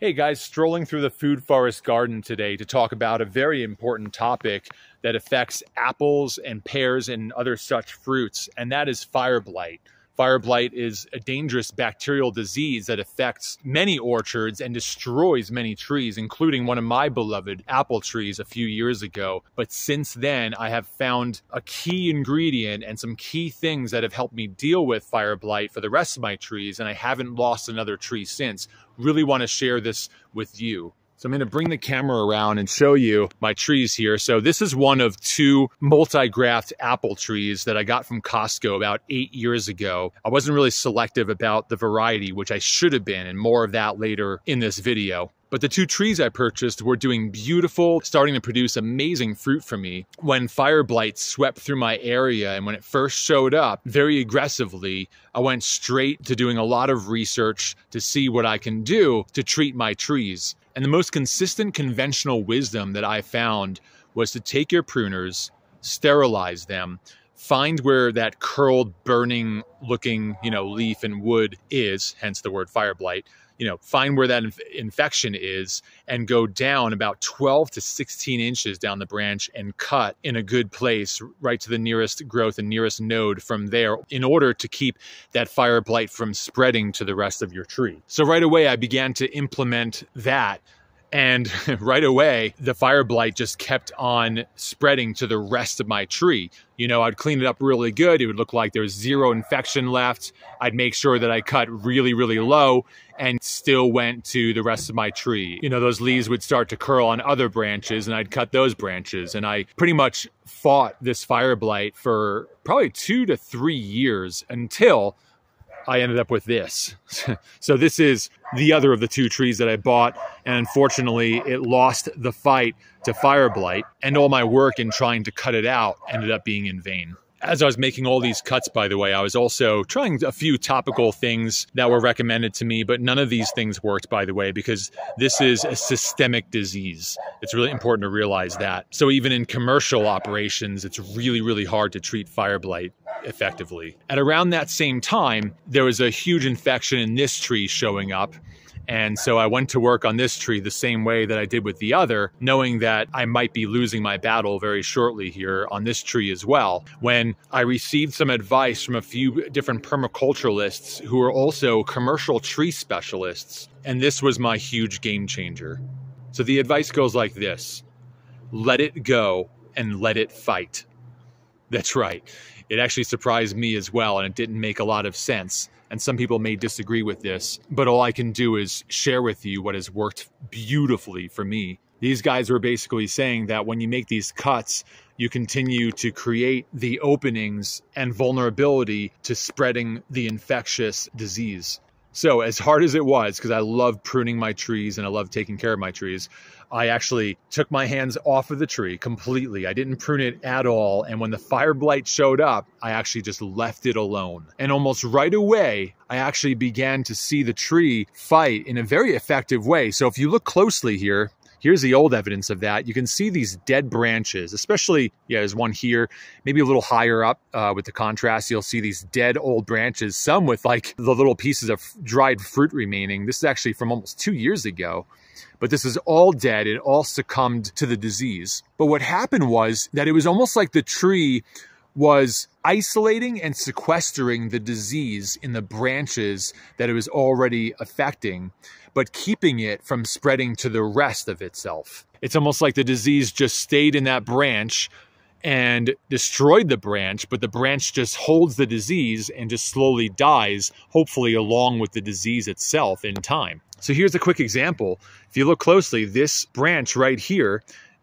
Hey guys, strolling through the food forest garden today to talk about a very important topic that affects apples and pears and other such fruits, and that is fire blight. Fire blight is a dangerous bacterial disease that affects many orchards and destroys many trees, including one of my beloved apple trees a few years ago. But since then, I have found a key ingredient and some key things that have helped me deal with fire blight for the rest of my trees, and I haven't lost another tree since. Really want to share this with you. So I'm to bring the camera around and show you my trees here. So this is one of two multi-graft apple trees that I got from Costco about eight years ago. I wasn't really selective about the variety, which I should have been, and more of that later in this video. But the two trees I purchased were doing beautiful, starting to produce amazing fruit for me. When fire blight swept through my area and when it first showed up very aggressively, I went straight to doing a lot of research to see what I can do to treat my trees. And the most consistent conventional wisdom that I found was to take your pruners, sterilize them, find where that curled, burning looking, you know, leaf and wood is, hence the word fire blight, you know, find where that inf infection is and go down about 12 to 16 inches down the branch and cut in a good place right to the nearest growth and nearest node from there in order to keep that fire blight from spreading to the rest of your tree. So right away, I began to implement that and right away, the fire blight just kept on spreading to the rest of my tree. You know, I'd clean it up really good. It would look like there was zero infection left. I'd make sure that I cut really, really low and still went to the rest of my tree. You know, those leaves would start to curl on other branches and I'd cut those branches. And I pretty much fought this fire blight for probably two to three years until I ended up with this. so this is the other of the two trees that I bought. And unfortunately, it lost the fight to fire blight. And all my work in trying to cut it out ended up being in vain as I was making all these cuts, by the way, I was also trying a few topical things that were recommended to me, but none of these things worked, by the way, because this is a systemic disease. It's really important to realize that. So even in commercial operations, it's really, really hard to treat fire blight effectively. At around that same time, there was a huge infection in this tree showing up and so I went to work on this tree the same way that I did with the other, knowing that I might be losing my battle very shortly here on this tree as well. When I received some advice from a few different permaculturalists who are also commercial tree specialists, and this was my huge game changer. So the advice goes like this let it go and let it fight. That's right. It actually surprised me as well, and it didn't make a lot of sense. And some people may disagree with this, but all I can do is share with you what has worked beautifully for me. These guys were basically saying that when you make these cuts, you continue to create the openings and vulnerability to spreading the infectious disease. So, as hard as it was, because I love pruning my trees and I love taking care of my trees, I actually took my hands off of the tree completely. I didn't prune it at all. And when the fire blight showed up, I actually just left it alone. And almost right away, I actually began to see the tree fight in a very effective way. So if you look closely here, Here's the old evidence of that. You can see these dead branches, especially, yeah, there's one here, maybe a little higher up uh, with the contrast. You'll see these dead old branches, some with like the little pieces of dried fruit remaining. This is actually from almost two years ago but this is all dead. It all succumbed to the disease. But what happened was that it was almost like the tree was isolating and sequestering the disease in the branches that it was already affecting, but keeping it from spreading to the rest of itself. It's almost like the disease just stayed in that branch and destroyed the branch, but the branch just holds the disease and just slowly dies, hopefully along with the disease itself in time. So here's a quick example. If you look closely, this branch right here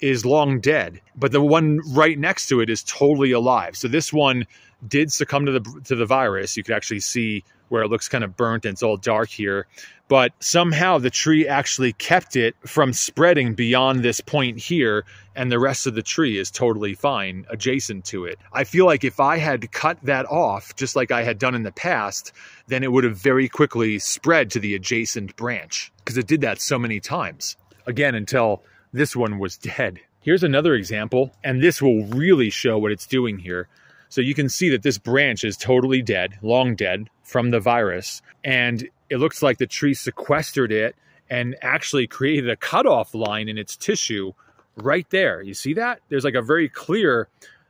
is long dead, but the one right next to it is totally alive. So this one did succumb to the to the virus. You could actually see where it looks kind of burnt and it's all dark here. But somehow the tree actually kept it from spreading beyond this point here, and the rest of the tree is totally fine adjacent to it. I feel like if I had cut that off, just like I had done in the past, then it would have very quickly spread to the adjacent branch because it did that so many times. Again, until this one was dead. Here's another example, and this will really show what it's doing here. So you can see that this branch is totally dead, long dead from the virus. And it looks like the tree sequestered it and actually created a cutoff line in its tissue right there. You see that? There's like a very clear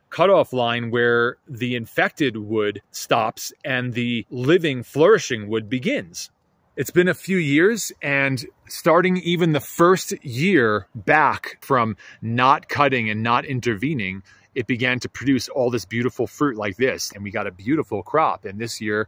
cutoff line where the infected wood stops and the living, flourishing wood begins. It's been a few years, and starting even the first year back from not cutting and not intervening, it began to produce all this beautiful fruit like this, and we got a beautiful crop. And this year,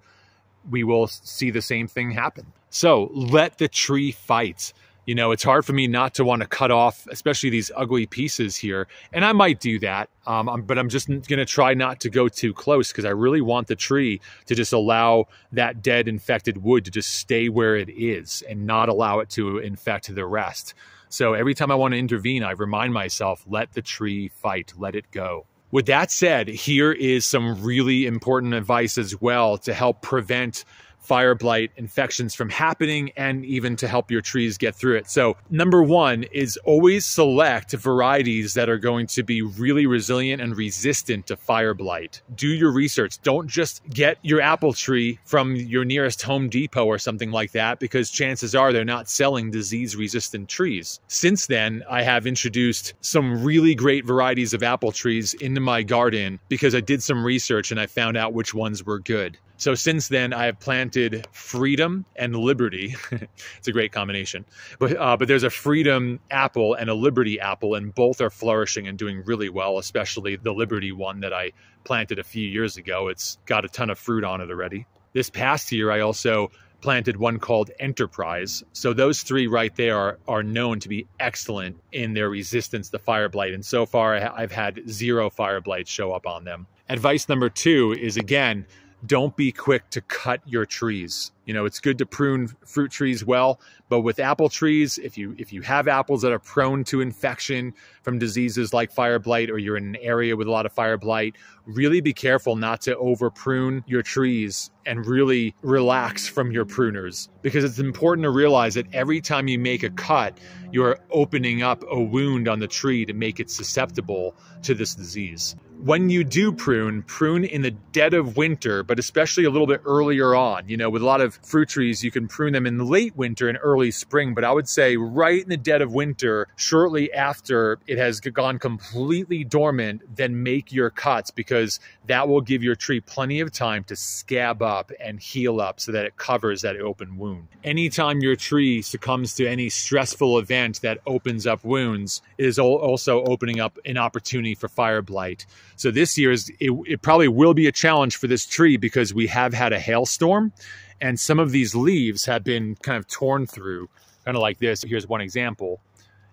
we will see the same thing happen. So let the tree fight you know, it's hard for me not to want to cut off, especially these ugly pieces here. And I might do that, um, but I'm just going to try not to go too close because I really want the tree to just allow that dead infected wood to just stay where it is and not allow it to infect the rest. So every time I want to intervene, I remind myself, let the tree fight, let it go. With that said, here is some really important advice as well to help prevent fire blight infections from happening and even to help your trees get through it. So, number one is always select varieties that are going to be really resilient and resistant to fire blight. Do your research. Don't just get your apple tree from your nearest Home Depot or something like that because chances are they're not selling disease resistant trees. Since then, I have introduced some really great varieties of apple trees into my garden because I did some research and I found out which ones were good. So since then, I have planted freedom and liberty. it's a great combination. But uh, but there's a freedom apple and a liberty apple, and both are flourishing and doing really well. Especially the liberty one that I planted a few years ago. It's got a ton of fruit on it already. This past year, I also planted one called Enterprise. So those three right there are, are known to be excellent in their resistance to fire blight. And so far, I've had zero fire blight show up on them. Advice number two is again, don't be quick to cut your trees. You know, it's good to prune fruit trees well, but with apple trees, if you if you have apples that are prone to infection from diseases like fire blight or you're in an area with a lot of fire blight, really be careful not to over prune your trees and really relax from your pruners because it's important to realize that every time you make a cut, you're opening up a wound on the tree to make it susceptible to this disease when you do prune, prune in the dead of winter, but especially a little bit earlier on. You know, with a lot of fruit trees, you can prune them in late winter and early spring, but I would say right in the dead of winter, shortly after it has gone completely dormant, then make your cuts because that will give your tree plenty of time to scab up and heal up so that it covers that open wound. Anytime your tree succumbs to any stressful event that opens up wounds, it is also opening up an opportunity for fire blight. So this year is it, it probably will be a challenge for this tree because we have had a hailstorm and some of these leaves have been kind of torn through, kind of like this. Here's one example.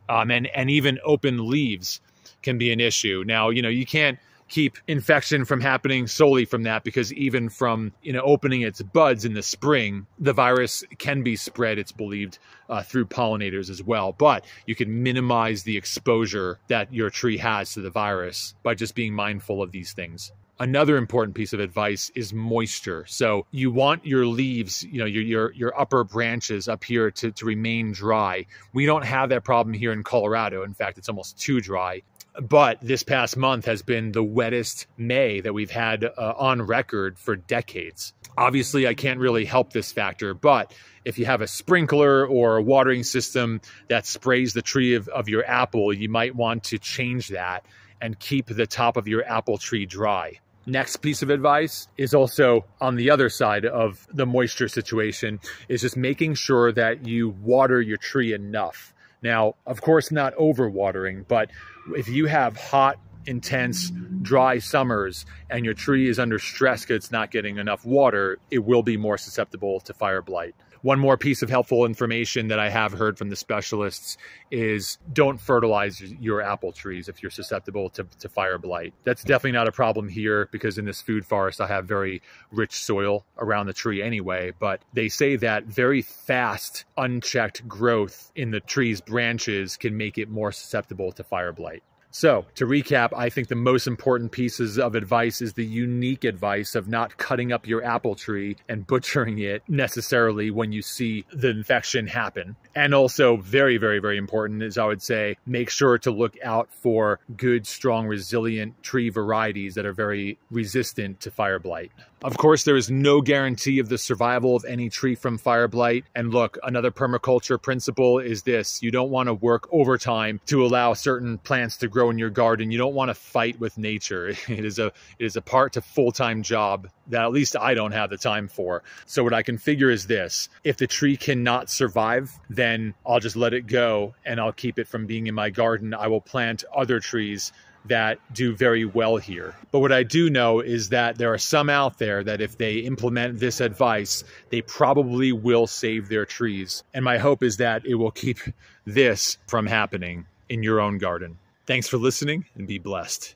Um, and, and even open leaves can be an issue. Now, you know, you can't keep infection from happening solely from that because even from you know opening its buds in the spring the virus can be spread it's believed uh, through pollinators as well but you can minimize the exposure that your tree has to the virus by just being mindful of these things Another important piece of advice is moisture. So you want your leaves, you know, your your, your upper branches up here to, to remain dry. We don't have that problem here in Colorado. In fact, it's almost too dry. But this past month has been the wettest May that we've had uh, on record for decades. Obviously, I can't really help this factor, but if you have a sprinkler or a watering system that sprays the tree of, of your apple, you might want to change that and keep the top of your apple tree dry. Next piece of advice is also on the other side of the moisture situation is just making sure that you water your tree enough. Now, of course, not overwatering, but if you have hot, intense, dry summers and your tree is under stress because it's not getting enough water, it will be more susceptible to fire blight. One more piece of helpful information that I have heard from the specialists is don't fertilize your apple trees if you're susceptible to, to fire blight. That's definitely not a problem here because in this food forest I have very rich soil around the tree anyway, but they say that very fast unchecked growth in the tree's branches can make it more susceptible to fire blight. So, to recap, I think the most important pieces of advice is the unique advice of not cutting up your apple tree and butchering it necessarily when you see the infection happen. And also, very, very, very important is I would say make sure to look out for good, strong, resilient tree varieties that are very resistant to fire blight. Of course, there is no guarantee of the survival of any tree from fire blight. And look, another permaculture principle is this you don't want to work overtime to allow certain plants to grow in your garden. You don't want to fight with nature. It is a it is a part to full-time job that at least I don't have the time for. So what I can figure is this. If the tree cannot survive, then I'll just let it go and I'll keep it from being in my garden. I will plant other trees that do very well here. But what I do know is that there are some out there that if they implement this advice, they probably will save their trees. And my hope is that it will keep this from happening in your own garden. Thanks for listening and be blessed.